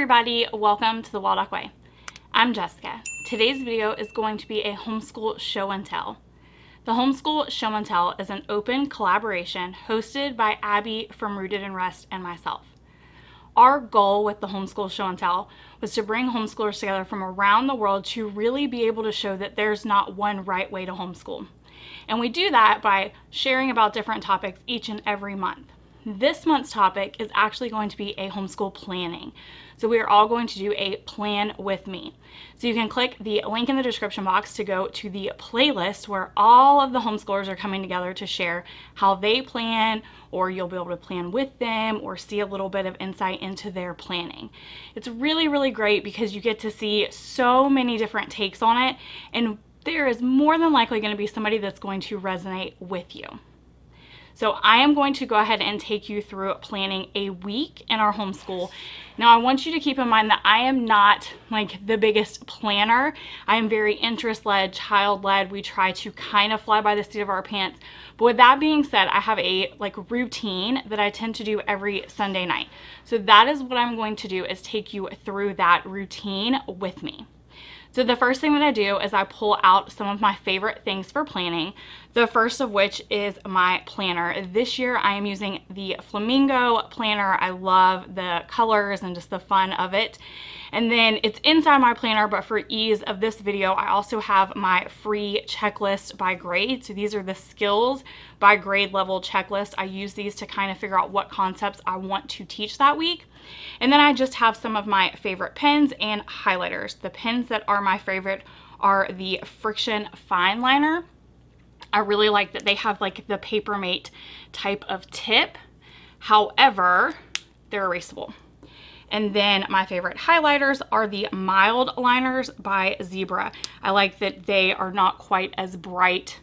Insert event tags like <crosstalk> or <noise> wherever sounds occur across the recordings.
everybody, welcome to the Waldock Way. I'm Jessica. Today's video is going to be a homeschool show and tell. The Homeschool Show and Tell is an open collaboration hosted by Abby from Rooted in Rest and myself. Our goal with the Homeschool Show and Tell was to bring homeschoolers together from around the world to really be able to show that there's not one right way to homeschool. And we do that by sharing about different topics each and every month. This month's topic is actually going to be a homeschool planning. So we are all going to do a plan with me. So you can click the link in the description box to go to the playlist where all of the homeschoolers are coming together to share how they plan or you'll be able to plan with them or see a little bit of insight into their planning. It's really, really great because you get to see so many different takes on it and there is more than likely going to be somebody that's going to resonate with you. So I am going to go ahead and take you through planning a week in our homeschool. Now I want you to keep in mind that I am not like the biggest planner. I am very interest-led, child-led. We try to kind of fly by the seat of our pants. But with that being said, I have a like routine that I tend to do every Sunday night. So that is what I'm going to do is take you through that routine with me. So the first thing that I do is I pull out some of my favorite things for planning. The first of which is my planner. This year I am using the Flamingo planner. I love the colors and just the fun of it. And then it's inside my planner, but for ease of this video, I also have my free checklist by grade. So these are the skills by grade level checklist. I use these to kind of figure out what concepts I want to teach that week. And then I just have some of my favorite pens and highlighters. The pens that are my favorite are the Frixion Fine Liner. I really like that they have like the Papermate type of tip. However, they're erasable. And then my favorite highlighters are the Mildliners by Zebra. I like that they are not quite as bright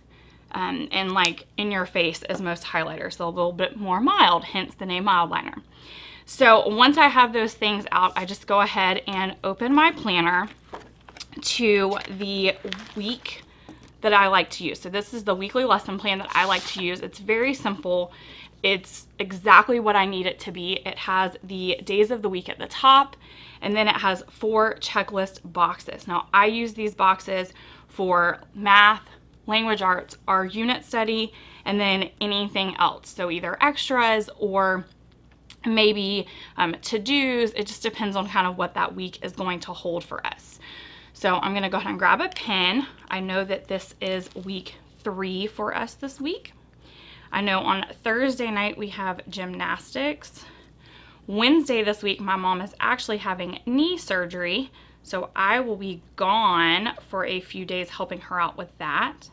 um, and like in your face as most highlighters. They're a little bit more mild, hence the name mild liner. So once I have those things out, I just go ahead and open my planner to the week that I like to use. So this is the weekly lesson plan that I like to use. It's very simple. It's exactly what I need it to be. It has the days of the week at the top, and then it has four checklist boxes. Now, I use these boxes for math, language arts, our unit study, and then anything else. So either extras or maybe um, to-dos. It just depends on kind of what that week is going to hold for us. So I'm gonna go ahead and grab a pen. I know that this is week three for us this week. I know on Thursday night we have gymnastics. Wednesday this week, my mom is actually having knee surgery, so I will be gone for a few days helping her out with that.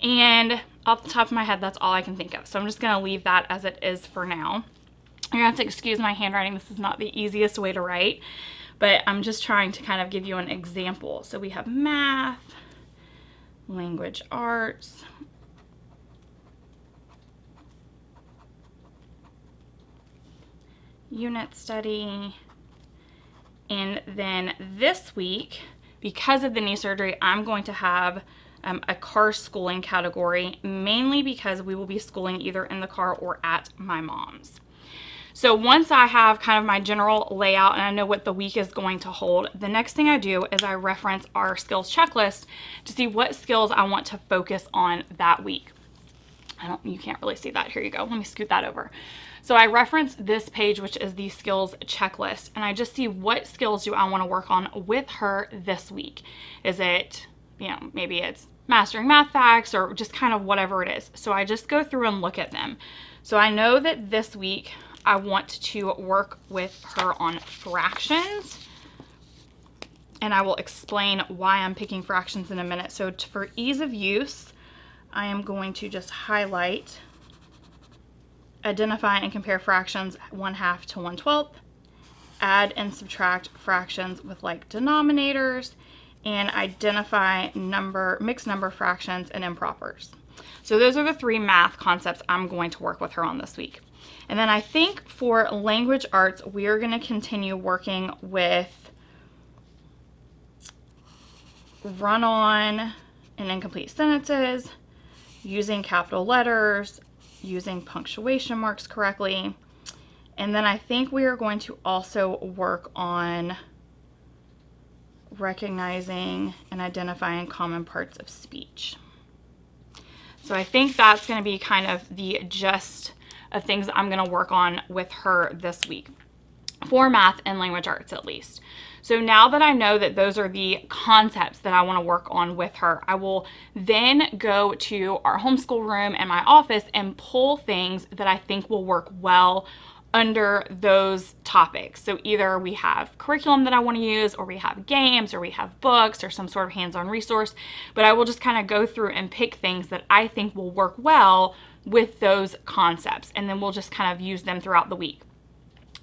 And off the top of my head, that's all I can think of. So I'm just gonna leave that as it is for now. You're gonna have to excuse my handwriting. This is not the easiest way to write, but I'm just trying to kind of give you an example. So we have math, language arts, unit study, and then this week, because of the knee surgery, I'm going to have um, a car schooling category, mainly because we will be schooling either in the car or at my mom's. So once I have kind of my general layout and I know what the week is going to hold, the next thing I do is I reference our skills checklist to see what skills I want to focus on that week. I don't, you can't really see that. Here you go. Let me scoot that over. So I reference this page, which is the skills checklist, and I just see what skills do I want to work on with her this week. Is it, you know, maybe it's mastering math facts or just kind of whatever it is. So I just go through and look at them. So I know that this week I want to work with her on fractions and I will explain why I'm picking fractions in a minute. So for ease of use, I am going to just highlight identify and compare fractions 1 half to 1 12th, add and subtract fractions with like denominators, and identify number mixed number fractions and impropers. So those are the three math concepts I'm going to work with her on this week. And then I think for language arts, we are going to continue working with run-on and incomplete sentences, using capital letters, using punctuation marks correctly, And then I think we are going to also work on recognizing and identifying common parts of speech. So I think that's going to be kind of the gist of things I'm going to work on with her this week for math and language arts at least. So now that I know that those are the concepts that I want to work on with her, I will then go to our homeschool room and my office and pull things that I think will work well under those topics. So either we have curriculum that I want to use, or we have games, or we have books, or some sort of hands on resource. But I will just kind of go through and pick things that I think will work well with those concepts, and then we'll just kind of use them throughout the week.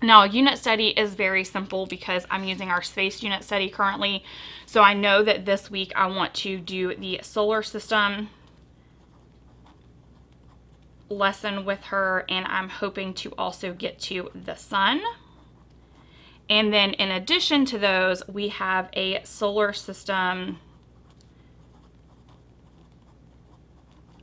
Now, a unit study is very simple because I'm using our space unit study currently. So I know that this week I want to do the solar system lesson with her and I'm hoping to also get to the sun. And then in addition to those, we have a solar system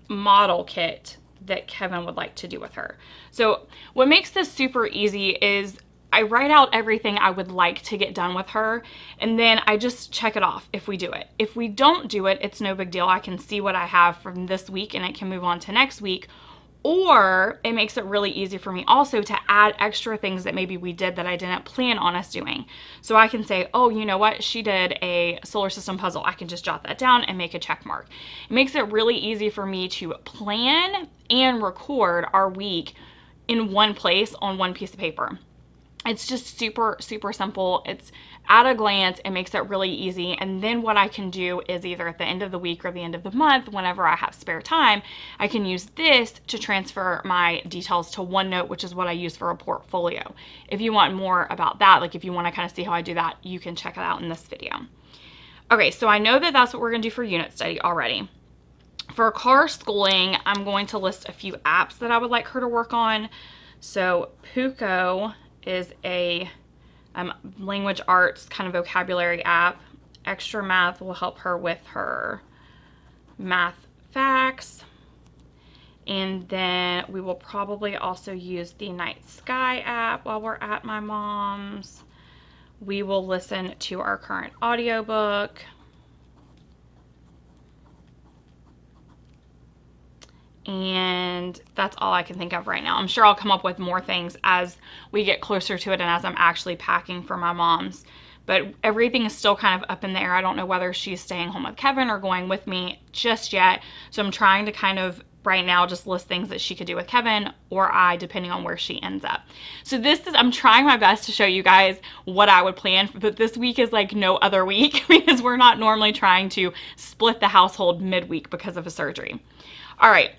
model kit that Kevin would like to do with her. So what makes this super easy is I write out everything I would like to get done with her and then I just check it off if we do it. If we don't do it, it's no big deal. I can see what I have from this week and I can move on to next week or it makes it really easy for me also to add extra things that maybe we did that I didn't plan on us doing. So I can say, oh, you know what? She did a solar system puzzle. I can just jot that down and make a check mark. It makes it really easy for me to plan and record our week in one place on one piece of paper. It's just super, super simple. It's at a glance, it makes it really easy. And then what I can do is either at the end of the week or the end of the month, whenever I have spare time, I can use this to transfer my details to OneNote, which is what I use for a portfolio. If you want more about that, like if you want to kind of see how I do that, you can check it out in this video. Okay, so I know that that's what we're going to do for unit study already. For car schooling, I'm going to list a few apps that I would like her to work on. So Puko is a um, language arts kind of vocabulary app. Extra Math will help her with her math facts. And then we will probably also use the Night Sky app while we're at my mom's. We will listen to our current audiobook. And that's all I can think of right now. I'm sure I'll come up with more things as we get closer to it and as I'm actually packing for my mom's. But everything is still kind of up in the air. I don't know whether she's staying home with Kevin or going with me just yet. So I'm trying to kind of right now just list things that she could do with Kevin or I depending on where she ends up. So this is I'm trying my best to show you guys what I would plan but this week is like no other week <laughs> because we're not normally trying to split the household midweek because of a surgery. All right,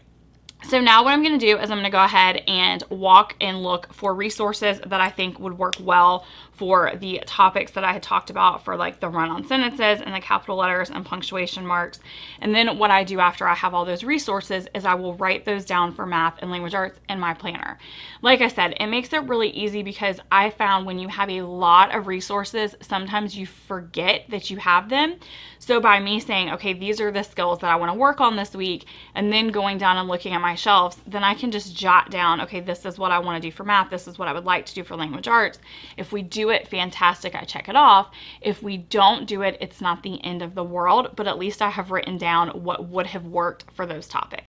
so now what I'm going to do is I'm going to go ahead and walk and look for resources that I think would work well for the topics that I had talked about for like the run-on sentences and the capital letters and punctuation marks. And then what I do after I have all those resources is I will write those down for math and language arts in my planner. Like I said, it makes it really easy because I found when you have a lot of resources, sometimes you forget that you have them. So by me saying, okay, these are the skills that I want to work on this week, and then going down and looking at my shelves, then I can just jot down, okay, this is what I want to do for math. This is what I would like to do for language arts. If we do it, fantastic, I check it off. If we don't do it, it's not the end of the world, but at least I have written down what would have worked for those topics.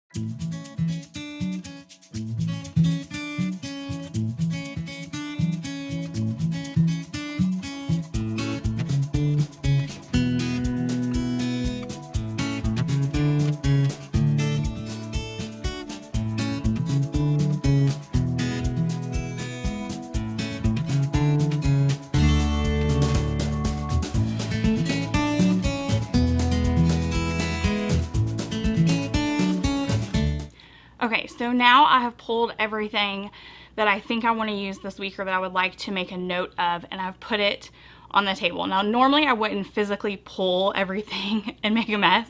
So now I have pulled everything that I think I want to use this week or that I would like to make a note of and I've put it on the table. Now normally I wouldn't physically pull <laughs> everything and make a mess.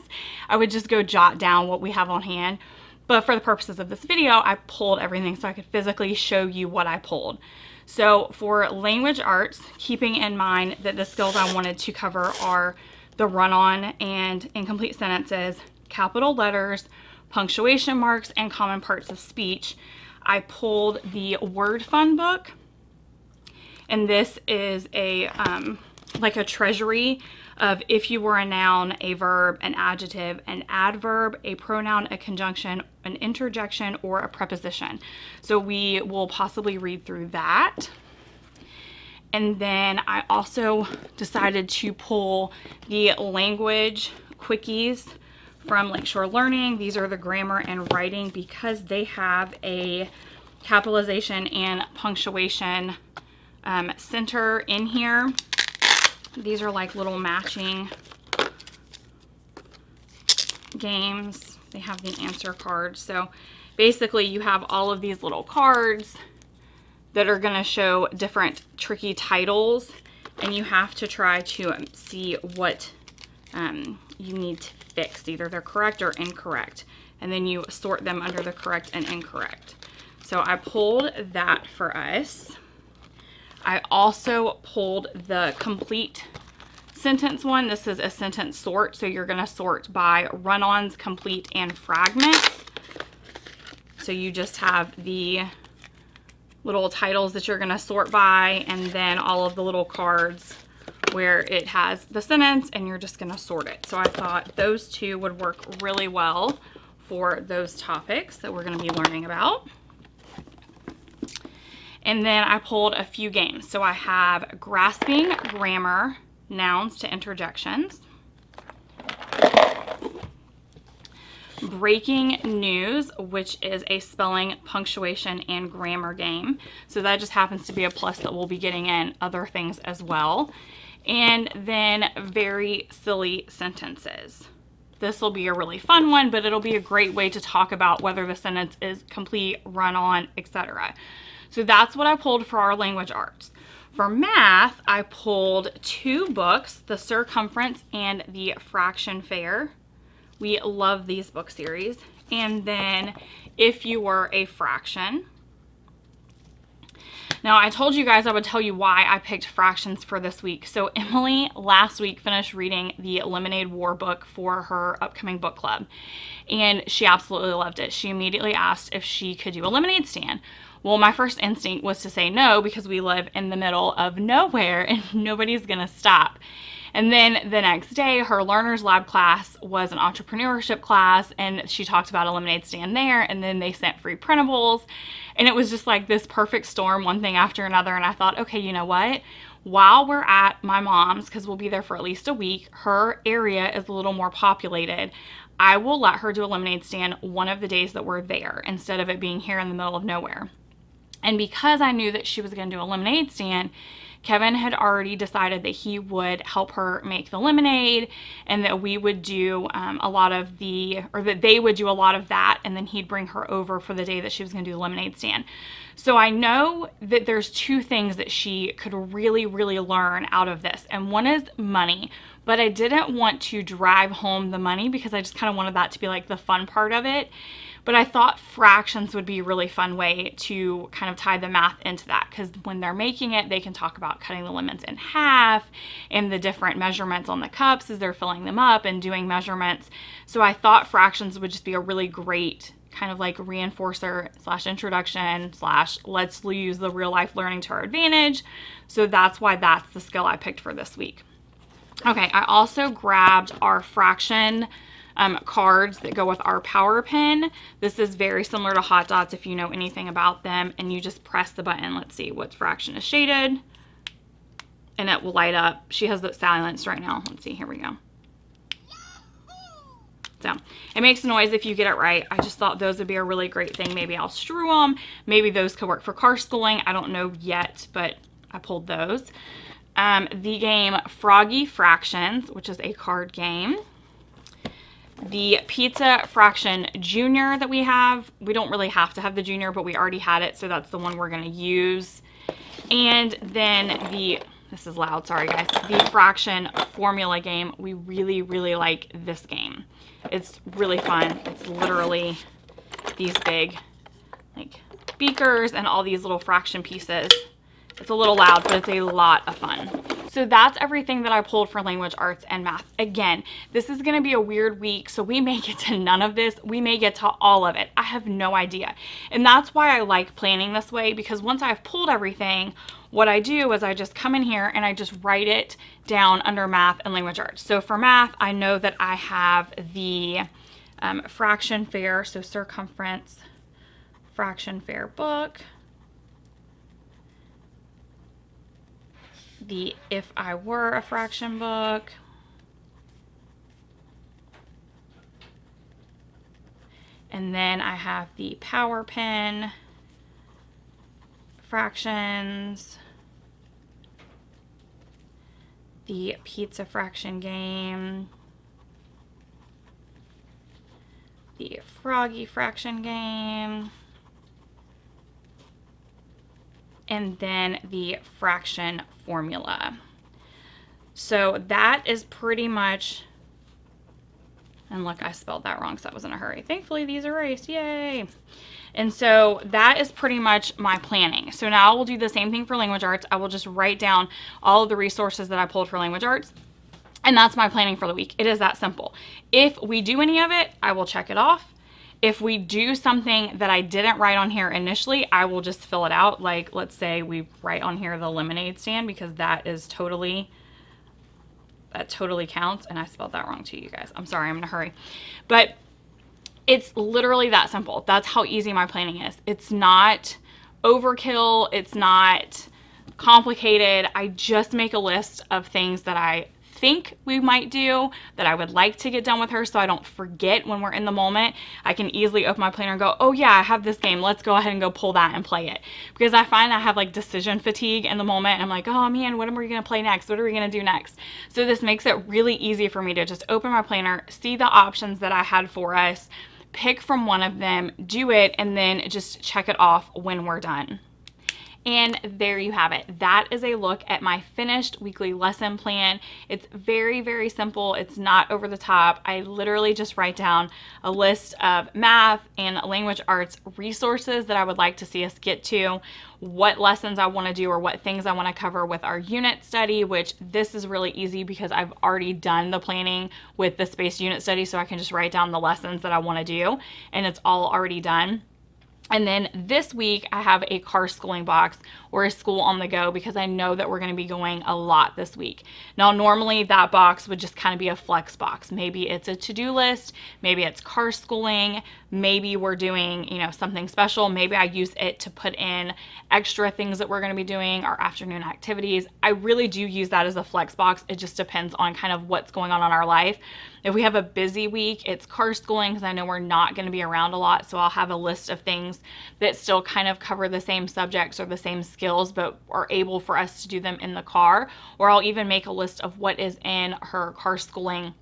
I would just go jot down what we have on hand. But for the purposes of this video, I pulled everything so I could physically show you what I pulled. So for language arts, keeping in mind that the skills I wanted to cover are the run-on and incomplete sentences, capital letters, punctuation marks, and common parts of speech. I pulled the Word Fun book And this is a, um, like a treasury of if you were a noun, a verb, an adjective, an adverb, a pronoun, a conjunction, an interjection, or a preposition. So we will possibly read through that. And then I also decided to pull the language quickies from Lakeshore Learning. These are the grammar and writing because they have a capitalization and punctuation um, center in here. These are like little matching games. They have the answer cards. So basically you have all of these little cards that are gonna show different tricky titles and you have to try to see what um, you need to fix. Either they're correct or incorrect. And then you sort them under the correct and incorrect. So I pulled that for us. I also pulled the complete sentence one. This is a sentence sort. So you're going to sort by run-ons, complete, and fragments. So you just have the little titles that you're going to sort by and then all of the little cards where it has the sentence and you're just to sort it. So I thought those two would work really well for those topics that we're to be learning about. And then I pulled a few games. So I have grasping grammar, nouns to interjections. Breaking News, which is a spelling, punctuation, and grammar game. So that just happens to be a plus that we'll be getting in other things as well. And then Very Silly Sentences. This will be a really fun one, but it'll be a great way to talk about whether the sentence is complete, run-on, etc. So that's what I pulled for our language arts. For math, I pulled two books, The Sir Cumference and The Fraction Faire. We love these book series. And then If You Were a Fraction. Now, I told you guys I would tell you why I picked fractions for this week. So Emily last week finished reading the Lemonade War book for her upcoming book club, and she absolutely loved it. She immediately asked if she could do a lemonade stand. Well, my first instinct was to say no because we live in the middle of nowhere <laughs> and nobody's gonna stop. And then the next day, her learner's lab class was an entrepreneurship class, and she talked about a lemonade stand there. And then they sent free printables, and it was just like this perfect storm, one thing after another. And I thought, okay, you know what? While we're at my mom's, because we'll be there for at least a week, her area is a little more populated. I will let her do a lemonade stand one of the days that we're there instead of it being here in the middle of nowhere. And because I knew that she was going to do a lemonade stand, Kevin had already decided that he would help her make the lemonade and that we would do um, a lot of the, or that they would do a lot of that and then he'd bring her over for the day that she was going to do the lemonade stand. So I know that there's two things that she could really, really learn out of this. And one is money, but I didn't want to drive home the money because I just kind of wanted that to be like the fun part of it. But I thought fractions would be a really fun way to kind of tie the math into that because when they're making it, they can talk about cutting the lemons in half and the different measurements on the cups as they're filling them up and doing measurements. So I thought fractions would just be a really great kind of like reinforcer slash introduction slash let's use the real life learning to our advantage. So that's why that's the skill I picked for this week. Okay, I also grabbed our fraction um, cards that go with our Power Pen. This is very similar to Hot Dots if you know anything about them and you just press the button. Let's see what fraction is shaded and it will light up. She has it silenced right now. Let's see, here we go. So it makes a noise if you get it right. I just thought those would be a really great thing. Maybe I'll strew them. Maybe those could work for car schooling. I don't know yet, but I pulled those. Um, the game Froggy Fractions, which is a card game the Pizza Fraction Junior that we have. We don't really have to have the Junior, but we already had it, so that's the one we're going to use. And then the, this is loud, sorry guys, the Fraction Formula game. We really, really like this game. It's really fun. It's literally these big like beakers and all these little fraction pieces. It's a little loud, but it's a lot of fun. So that's everything that I pulled for language arts and math. Again, this is gonna be a weird week, so we may get to none of this. We may get to all of it. I have no idea. And that's why I like planning this way because once I've pulled everything, what I do is I just come in here and I just write it down under math and language arts. So for math, I know that I have the um, fraction fair, so Sir Cumference fraction fair book. The If I Were a Fraction book. And then I have the Power Pen fractions, the pizza fraction game, the froggy fraction game, and then the fraction formula. So that is pretty much, and look, I spelled that wrong because I was in a hurry. Thankfully, these are erased, yay. And so that is pretty much my planning. So now we'll do the same thing for language arts. I will just write down all of the resources that I pulled for language arts. And that's my planning for the week. It is that simple. If we do any of it, I will check it off. If we do something that I didn't write on here initially, I will just fill it out. Like let's say we write on here the lemonade stand because that is totally, that totally counts. And I spelled that wrong too, you guys. I'm sorry, I'm in a hurry. But it's literally that simple. That's how easy my planning is. It's not overkill. It's not complicated. I just make a list of things that I think we might do that I would like to get done with her so I don't forget when we're in the moment. I can easily open my planner and go, oh yeah, I have this game. Let's go ahead and go pull that and play it. Because I find I have like decision fatigue in the moment. I'm like, oh man, what are we going to play next? What are we going to do next? So this makes it really easy for me to just open my planner, see the options that I had for us, pick from one of them, do it, and then just check it off when we're done. And there you have it. That is a look at my finished weekly lesson plan. It's very, very simple. It's not over the top. I literally just write down a list of math and language arts resources that I would like to see us get to, what lessons I want to do or what things I want to cover with our unit study, which this is really easy because I've already done the planning with the space unit study. So I can just write down the lessons that I want to do and it's all already done. And then this week I have a car schooling box or a school on the go because I know that we're going to be going a lot this week. Now normally that box would just kind of be a flex box. Maybe it's a to-do list, maybe it's car schooling, maybe we're doing, you know, something special. Maybe I use it to put in extra things that we're going to be doing, our afternoon activities. I really do use that as a flex box. It just depends on kind of what's going on in our life. If we have a busy week, it's car schooling because I know we're not going to be around a lot. So I'll have a list of things that still kind of cover the same subjects or the same skills, but are able for us to do them in the car. Or I'll even make a list of what is in her car schooling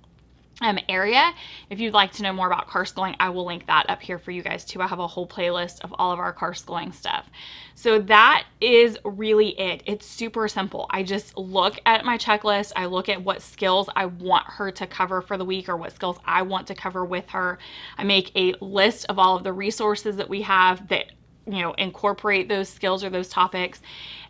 um, area. If you'd like to know more about car schooling, I will link that up here for you guys too. I have a whole playlist of all of our car schooling stuff. So that is really it. It's super simple. I just look at my checklist. I look at what skills I want her to cover for the week or what skills I want to cover with her. I make a list of all of the resources that we have that you know, incorporate those skills or those topics.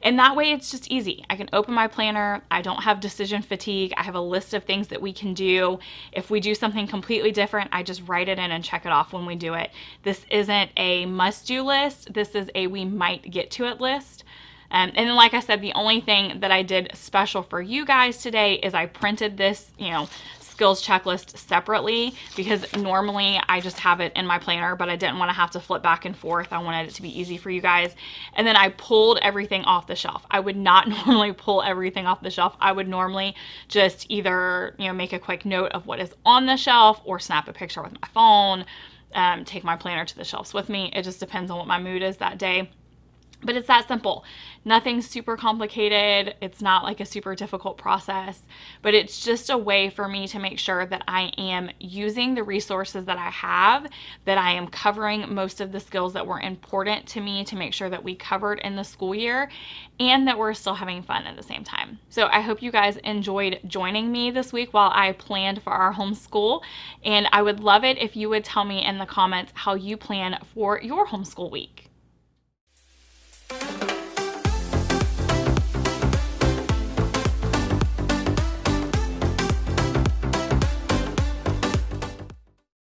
And that way it's just easy. I can open my planner. I don't have decision fatigue. I have a list of things that we can do. If we do something completely different, I just write it in and check it off when we do it. This isn't a must do list. This is a we might get to it list. Um, and then, like I said, the only thing that I did special for you guys today is I printed this, you know, skills checklist separately because normally I just have it in my planner, but I didn't want to have to flip back and forth. I wanted it to be easy for you guys. And then I pulled everything off the shelf. I would not <laughs> normally pull everything off the shelf. I would normally just either, you know, make a quick note of what is on the shelf or snap a picture with my phone, um, take my planner to the shelves with me. It just depends on what my mood is that day. But it's that simple. Nothing super complicated. It's not like a super difficult process, but it's just a way for me to make sure that I am using the resources that I have, that I am covering most of the skills that were important to me to make sure that we covered in the school year and that we're still having fun at the same time. So I hope you guys enjoyed joining me this week while I planned for our homeschool. And I would love it if you would tell me in the comments how you plan for your homeschool week. Thank you.